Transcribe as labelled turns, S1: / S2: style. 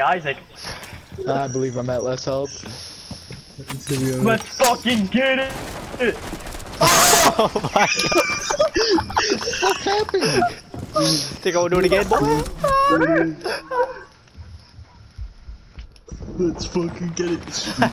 S1: Isaac.
S2: I believe I'm at less help.
S1: Let's fucking get it!
S3: Oh my
S2: What happened?
S3: Think I will do it again.
S4: Let's fucking get it.